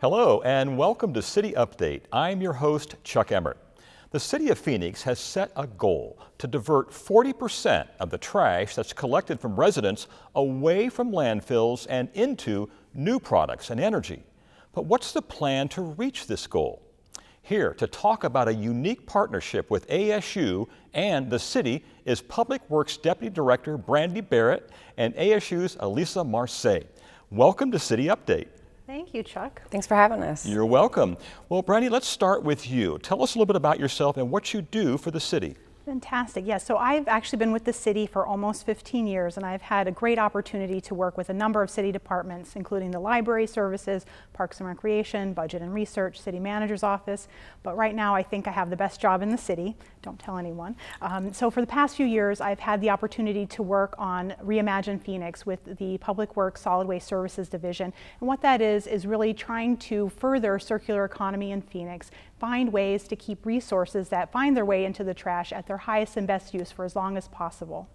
Hello and welcome to City Update. I'm your host, Chuck Emmert. The City of Phoenix has set a goal to divert 40% of the trash that's collected from residents away from landfills and into new products and energy. But what's the plan to reach this goal? Here to talk about a unique partnership with ASU and the city is Public Works Deputy Director Brandy Barrett and ASU's Elisa Marseille. Welcome to City Update. Thank you, Chuck. Thanks for having us. You're welcome. Well, Brandy, let's start with you. Tell us a little bit about yourself and what you do for the city. Fantastic. Yes, so I've actually been with the city for almost 15 years and I've had a great opportunity to work with a number of city departments, including the library services, parks and recreation, budget and research, city manager's office. But right now I think I have the best job in the city. Don't tell anyone. Um, so for the past few years, I've had the opportunity to work on Reimagine Phoenix with the Public Works Solid Waste Services Division. And what that is, is really trying to further circular economy in Phoenix, find ways to keep resources that find their way into the trash at their highest and best use for as long as possible.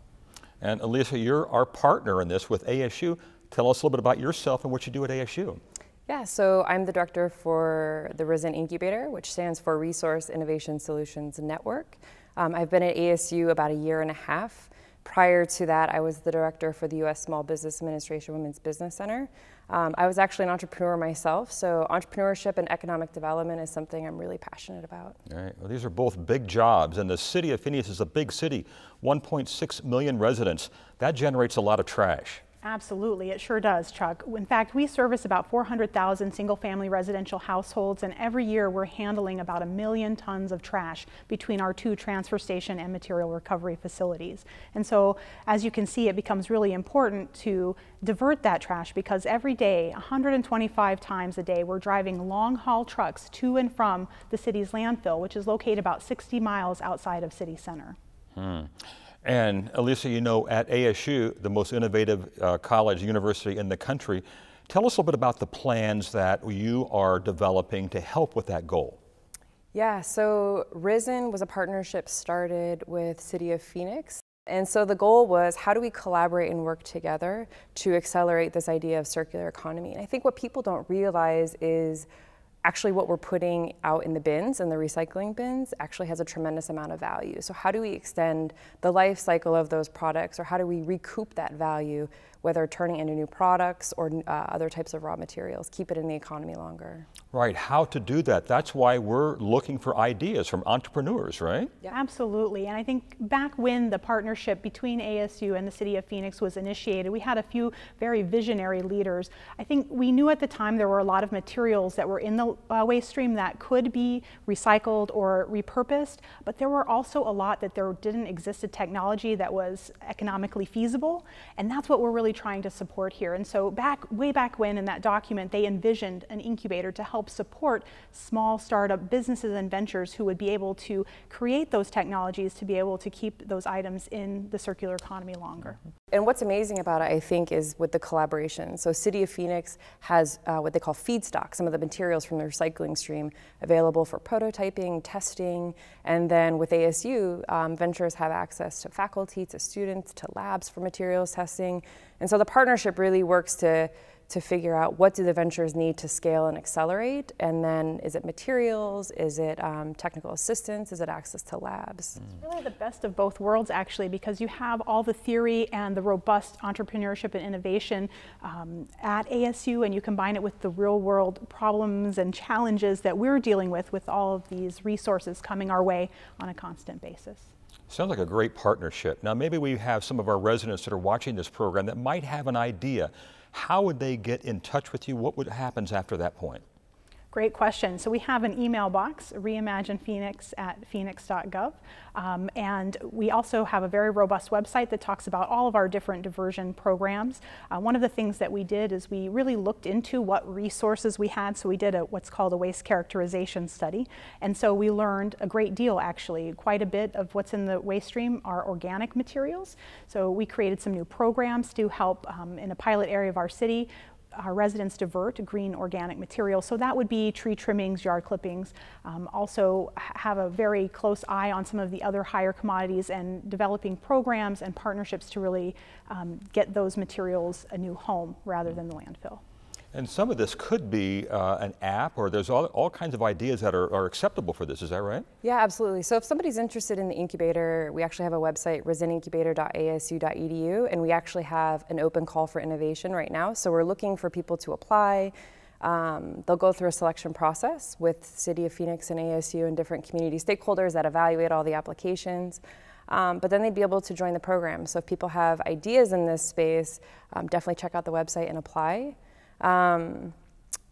And Elisa, you're our partner in this with ASU. Tell us a little bit about yourself and what you do at ASU. Yeah, so I'm the director for the RISN Incubator, which stands for Resource Innovation Solutions Network. Um, I've been at ASU about a year and a half. Prior to that, I was the director for the U.S. Small Business Administration Women's Business Center. Um, I was actually an entrepreneur myself, so entrepreneurship and economic development is something I'm really passionate about. All right. Well, these are both big jobs, and the city of Phoenix is a big city, 1.6 million residents. That generates a lot of trash. Absolutely, it sure does, Chuck. In fact, we service about 400,000 single-family residential households, and every year we're handling about a million tons of trash between our two transfer station and material recovery facilities. And so, as you can see, it becomes really important to divert that trash because every day, 125 times a day, we're driving long-haul trucks to and from the city's landfill, which is located about 60 miles outside of city center. Hmm. And Elisa, you know, at ASU, the most innovative uh, college, university in the country, tell us a little bit about the plans that you are developing to help with that goal. Yeah, so RISN was a partnership started with City of Phoenix. And so the goal was how do we collaborate and work together to accelerate this idea of circular economy? And I think what people don't realize is actually what we're putting out in the bins and the recycling bins actually has a tremendous amount of value. So how do we extend the life cycle of those products or how do we recoup that value whether turning into new products or uh, other types of raw materials, keep it in the economy longer. Right, how to do that. That's why we're looking for ideas from entrepreneurs, right? Yeah. Absolutely, and I think back when the partnership between ASU and the City of Phoenix was initiated, we had a few very visionary leaders. I think we knew at the time there were a lot of materials that were in the uh, waste stream that could be recycled or repurposed, but there were also a lot that there didn't exist a technology that was economically feasible, and that's what we're really trying to support here. And so back way back when in that document, they envisioned an incubator to help support small startup businesses and ventures who would be able to create those technologies to be able to keep those items in the circular economy longer. And what's amazing about it, I think, is with the collaboration. So City of Phoenix has uh, what they call feedstock, some of the materials from the recycling stream available for prototyping, testing, and then with ASU, um, ventures have access to faculty, to students, to labs for materials testing. And so the partnership really works to to figure out what do the ventures need to scale and accelerate, and then is it materials, is it um, technical assistance, is it access to labs? It's really the best of both worlds actually because you have all the theory and the robust entrepreneurship and innovation um, at ASU and you combine it with the real world problems and challenges that we're dealing with with all of these resources coming our way on a constant basis. Sounds like a great partnership. Now maybe we have some of our residents that are watching this program that might have an idea how would they get in touch with you? What would happens after that point? Great question. So we have an email box, reimaginephoenix at phoenix.gov. Um, and we also have a very robust website that talks about all of our different diversion programs. Uh, one of the things that we did is we really looked into what resources we had. So we did a, what's called a waste characterization study. And so we learned a great deal, actually. Quite a bit of what's in the waste stream are organic materials. So we created some new programs to help um, in a pilot area of our city our residents divert green organic material. So that would be tree trimmings, yard clippings. Um, also have a very close eye on some of the other higher commodities and developing programs and partnerships to really um, get those materials a new home rather than the landfill. And some of this could be uh, an app, or there's all, all kinds of ideas that are, are, acceptable for this. Is that right? Yeah, absolutely. So if somebody's interested in the incubator, we actually have a website, risnincubator.asu.edu, and we actually have an open call for innovation right now. So we're looking for people to apply. Um, they'll go through a selection process with City of Phoenix and ASU and different community stakeholders that evaluate all the applications. Um, but then they'd be able to join the program. So if people have ideas in this space, um, definitely check out the website and apply. Um,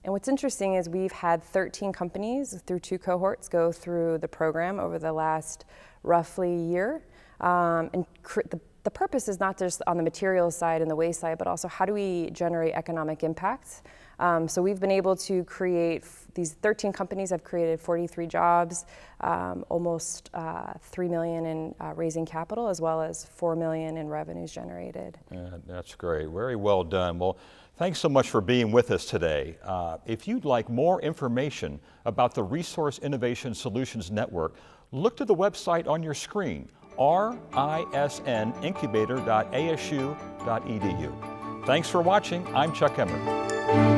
and what's interesting is we've had 13 companies through two cohorts go through the program over the last roughly year. Um, and the, the purpose is not just on the materials side and the waste side, but also how do we generate economic impact? Um, so we've been able to create, these 13 companies have created 43 jobs, um, almost uh, 3 million in uh, raising capital, as well as 4 million in revenues generated. Yeah, that's great, very well done. Well, Thanks so much for being with us today. Uh, if you'd like more information about the Resource Innovation Solutions Network, look to the website on your screen, risnincubator.asu.edu. Thanks for watching. I'm Chuck Emmert.